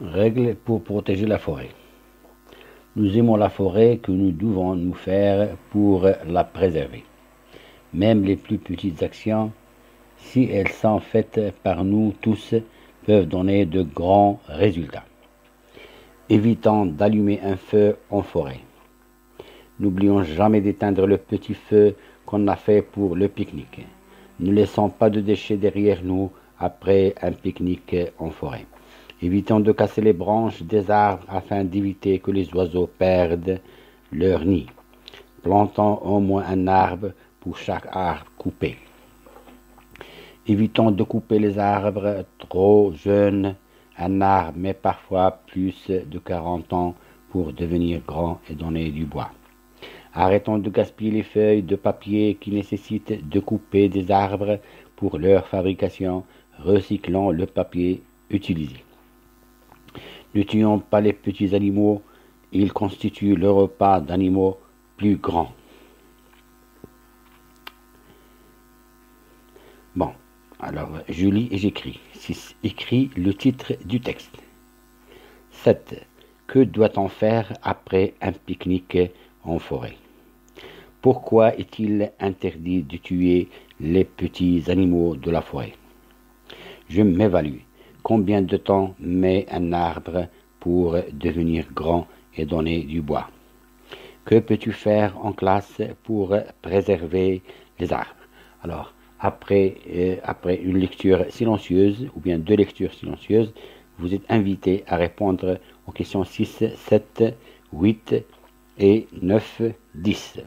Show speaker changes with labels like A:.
A: Règles pour protéger la forêt. Nous aimons la forêt que nous devons nous faire pour la préserver. Même les plus petites actions, si elles sont faites par nous tous, peuvent donner de grands résultats. Évitons d'allumer un feu en forêt. N'oublions jamais d'éteindre le petit feu qu'on a fait pour le pique-nique. Ne laissons pas de déchets derrière nous après un pique-nique en forêt. Évitons de casser les branches des arbres afin d'éviter que les oiseaux perdent leur nid. Plantons au moins un arbre pour chaque arbre coupé. Évitons de couper les arbres trop jeunes. Un arbre met parfois plus de 40 ans pour devenir grand et donner du bois. Arrêtons de gaspiller les feuilles de papier qui nécessitent de couper des arbres pour leur fabrication. Recyclons le papier utilisé. Ne tuons pas les petits animaux, ils constituent le repas d'animaux plus grands. Bon, alors je lis et j'écris. 6. Écris le titre du texte. 7. Que doit-on faire après un pique-nique en forêt? Pourquoi est-il interdit de tuer les petits animaux de la forêt? Je m'évalue. Combien de temps met un arbre pour devenir grand et donner du bois? Que peux-tu faire en classe pour préserver les arbres? Alors, après, euh, après une lecture silencieuse, ou bien deux lectures silencieuses, vous êtes invité à répondre aux questions 6, 7, 8 et 9, 10.